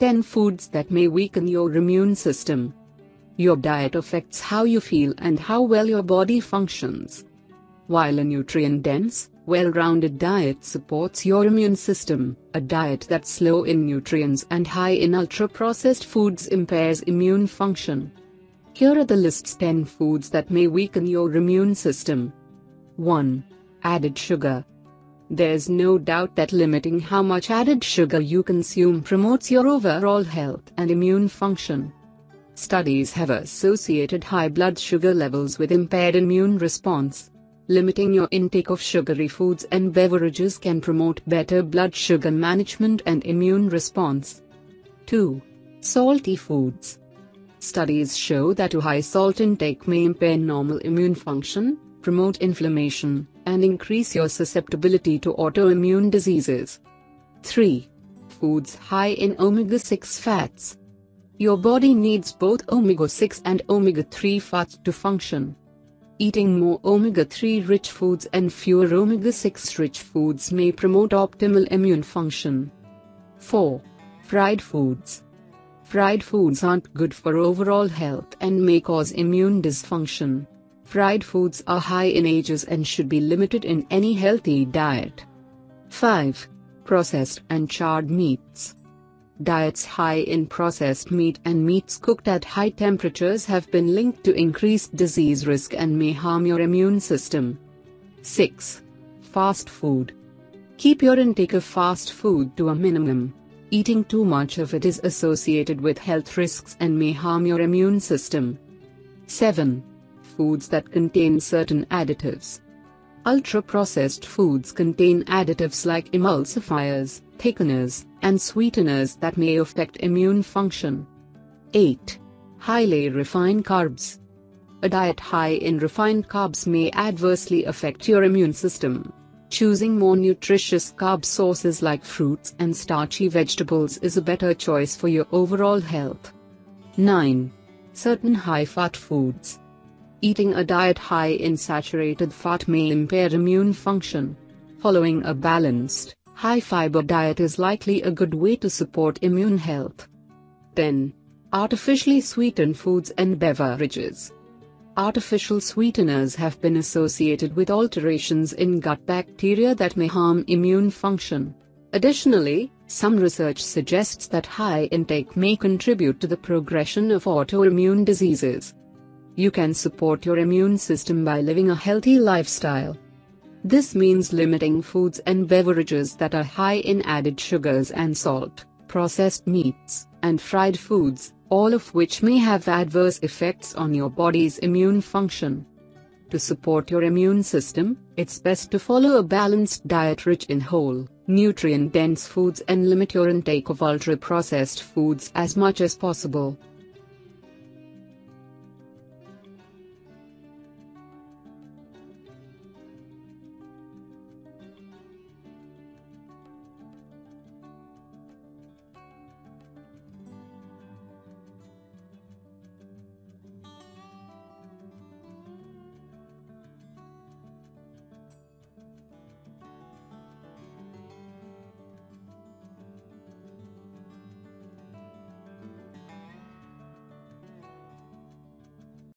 10 foods that may weaken your immune system. Your diet affects how you feel and how well your body functions. While a nutrient dense, well rounded diet supports your immune system, a diet that's low in nutrients and high in ultra processed foods impairs immune function. Here are the list's 10 foods that may weaken your immune system. 1. Added sugar. There's no doubt that limiting how much added sugar you consume promotes your overall health and immune function. Studies have associated high blood sugar levels with impaired immune response. Limiting your intake of sugary foods and beverages can promote better blood sugar management and immune response. 2. Salty foods. Studies show that a high salt intake may impair normal immune function, promote inflammation, and increase your susceptibility to autoimmune diseases. 3. Foods high in omega 6 fats. Your body needs both omega 6 and omega 3 fats to function. Eating more omega 3 rich foods and fewer omega 6 rich foods may promote optimal immune function. 4. Fried foods. Fried foods aren't good for overall health and may cause immune dysfunction. Fried foods are high in AGEs and should be limited in any healthy diet. 5. Processed and charred meats. Diets high in processed meat and meats cooked at high temperatures have been linked to increased disease risk and may harm your immune system. 6. Fast food. Keep your intake of fast food to a minimum. Eating too much of it is associated with health risks and may harm your immune system. 7 foods that contain certain additives. Ultra-processed foods contain additives like emulsifiers, thickeners, and sweeteners that may affect immune function. 8. Highly refined carbs. A diet high in refined carbs may adversely affect your immune system. Choosing more nutritious carb sources like fruits and starchy vegetables is a better choice for your overall health. 9. Certain high fat foods. Eating a diet high in saturated fat may impair immune function. Following a balanced, high fiber diet is likely a good way to support immune health. 10. Artificially sweetened foods and beverages. Artificial sweeteners have been associated with alterations in gut bacteria that may harm immune function. Additionally, some research suggests that high intake may contribute to the progression of autoimmune diseases. You can support your immune system by living a healthy lifestyle. This means limiting foods and beverages that are high in added sugars and salt, processed meats, and fried foods, all of which may have adverse effects on your body's immune function. To support your immune system, it's best to follow a balanced diet rich in whole, nutrient dense foods and limit your intake of ultra processed foods as much as possible.